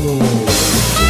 Falou!